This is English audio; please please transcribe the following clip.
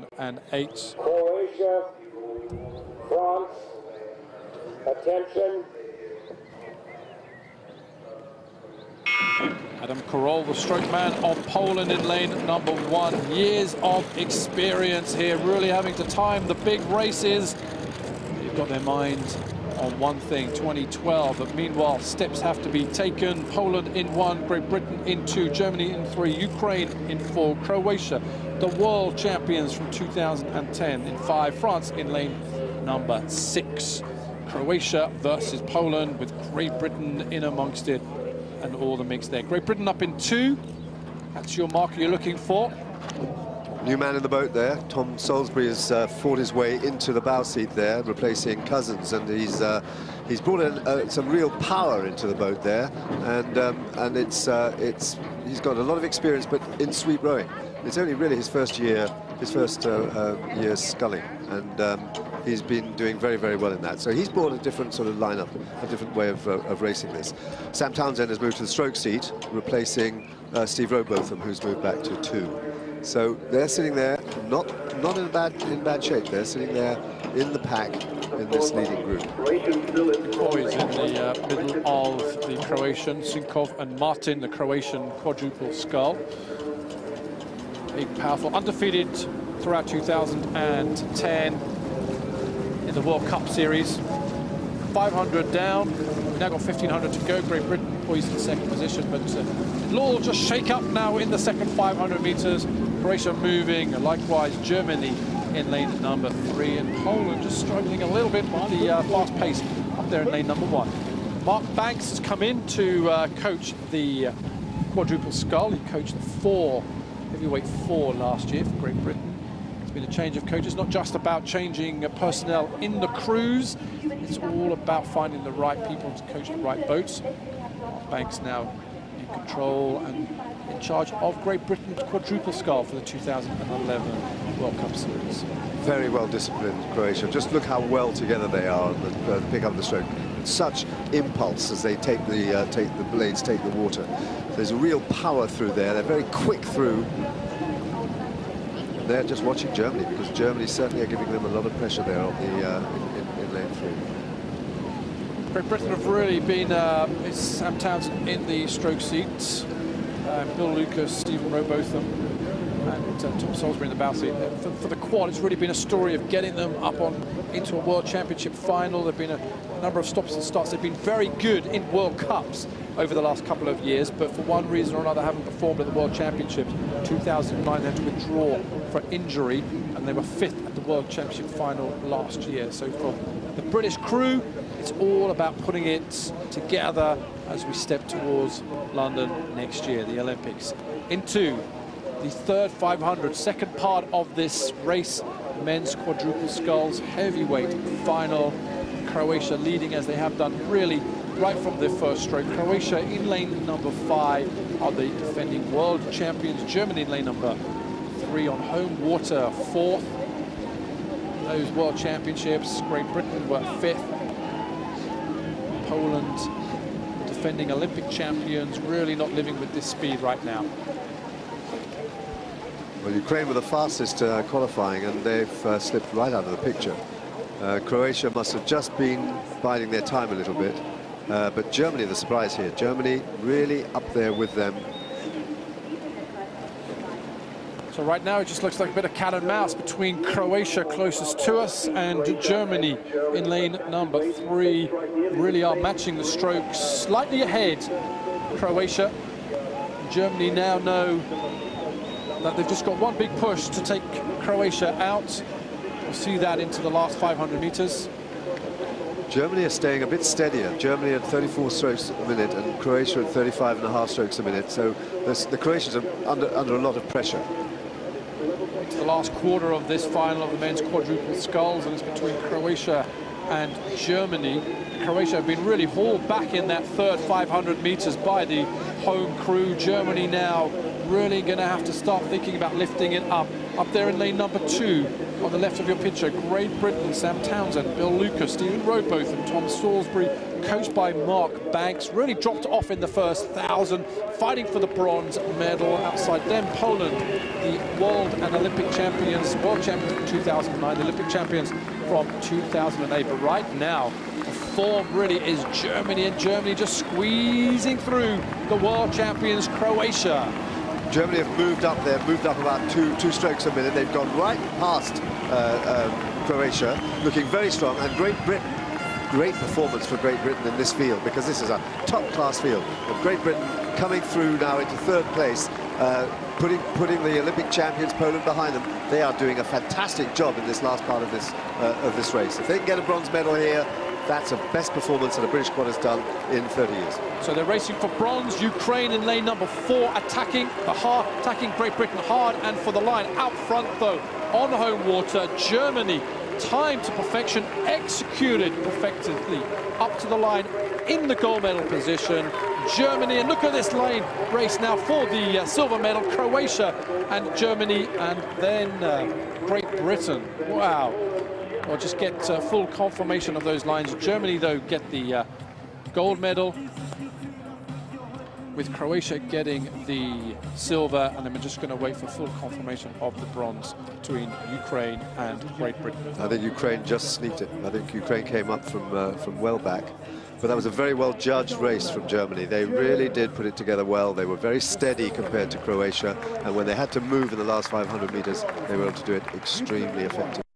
2008. Croatia, France, attention. Adam Korol, the stroke man of Poland in lane number one. Years of experience here, really having to time the big races. They've got their mind on one thing, 2012. But meanwhile, steps have to be taken. Poland in one, Great Britain in two, Germany in three, Ukraine in four, Croatia, the world champions from 2010 in five, France in lane number six. Croatia versus Poland with Great Britain in amongst it and all the mix there. Great Britain up in two. That's your marker you're looking for. New man in the boat there. Tom Solesbury has uh, fought his way into the bow seat there, replacing Cousins, and he's uh, he's brought in uh, some real power into the boat there, and um, and it's uh, it's he's got a lot of experience, but in sweep rowing. It's only really his first year, his first uh, uh, year sculling, and um, he's been doing very, very well in that. So he's brought a different sort of lineup, a different way of, of racing this. Sam Townsend has moved to the stroke seat, replacing Steve Rowbotham, who's moved back to two. So they're sitting there, not not in bad in bad shape. They're sitting there in the pack in this leading group. Boys in the uh, middle of the Croatian, Sinkov and Martin, the Croatian quadruple scull. Big, powerful, undefeated throughout 2010 in the World Cup Series. 500 down. We've now got 1,500 to go. Great Britain poised in second position, but uh, it'll just shake up now in the second 500 meters. Croatia moving, likewise Germany in lane number three, and Poland just struggling a little bit by the uh, fast pace up there in lane number one. Mark Banks has come in to uh, coach the quadruple scull. He coached the four, heavyweight four last year for Great Britain. It's been a change of coaches, not just about changing personnel in the crews. It's all about finding the right people to coach the right boats. Banks now in control and in charge of Great Britain's quadruple scull for the 2011 World Cup Series. Very well disciplined Croatia. Just look how well together they are the, uh, pick up the stroke. Such impulse as they take the uh, take the blades, take the water. There's a real power through there. They're very quick through. They're just watching Germany because Germany certainly are giving them a lot of pressure there on the uh, in, in, in lane three. Great Britain have really been uh, it's Sam Townsend in the stroke seats, uh, Bill Lucas, Stephen Rowbotham, and uh, Tom Solesbury in the bow seat. For, for the quad, it's really been a story of getting them up on into a World Championship final. There've been a number of stops and starts. They've been very good in World Cups over the last couple of years, but for one reason or another haven't performed at the World Championships. 2009 they had to withdraw for injury, and they were fifth at the World Championship final last year. So for the British crew, it's all about putting it together as we step towards London next year, the Olympics. Into the third 500, second part of this race, men's quadruple sculls heavyweight final. Croatia leading as they have done really right from their first stroke. Croatia in lane number five are the defending world champions. Germany in lane number three on home water, fourth. Those world championships, Great Britain were fifth. Poland, defending Olympic champions, really not living with this speed right now. Well, Ukraine were the fastest uh, qualifying, and they've uh, slipped right out of the picture. Uh, Croatia must have just been biding their time a little bit. Uh, but Germany, the surprise here. Germany really up there with them. So right now it just looks like a bit of cat and mouse between Croatia closest to us and Germany in lane number three. Really are matching the strokes slightly ahead. Croatia. Germany now know that they've just got one big push to take Croatia out. We'll see that into the last 500 meters. Germany are staying a bit steadier. Germany at 34 strokes a minute and Croatia at 35 and a half strokes a minute. So the Croatians are under, under a lot of pressure. Into the last quarter of this final of the men's quadruple sculls, and it's between Croatia and Germany. Croatia have been really hauled back in that third 500 meters by the home crew. Germany now really going to have to start thinking about lifting it up Up there in lane number two, on the left of your picture, Great Britain, Sam Townsend, Bill Lucas, Stephen Rowbotham, Tom Solesbury, coached by Mark Banks, really dropped off in the first thousand, fighting for the bronze medal. Outside them, Poland, the world and Olympic champions, world champions from 2009, the Olympic champions from 2008. But right now, form really is Germany, and Germany just squeezing through the world champions, Croatia. Germany have moved up there, moved up about two two strokes a minute. They've gone right past uh, um, Croatia, looking very strong. And Great Britain, great performance for Great Britain in this field because this is a top-class field. But Great Britain coming through now into third place, uh, putting putting the Olympic champions Poland behind them. They are doing a fantastic job in this last part of this uh, of this race. If they can get a bronze medal here, that's the best performance that a British squad has done in 30 years. So they're racing for bronze. Ukraine in lane number four, attacking the hard, attacking Great Britain hard and for the line. Out front, though, on home water, Germany, time to perfection, executed perfectly up to the line in the gold medal position. Germany, and look at this lane race now for the uh, silver medal, Croatia and Germany, and then uh, Great Britain. Wow. We'll just get uh, full confirmation of those lines. Germany, though, get the uh, gold medal, with Croatia getting the silver, and then we're just going to wait for full confirmation of the bronze between Ukraine and Great Britain. I think Ukraine just sneaked it. I think Ukraine came up from uh, from well back. But that was a very well judged race from Germany. They really did put it together well. They were very steady compared to Croatia. And when they had to move in the last 500 meters, they were able to do it extremely effectively.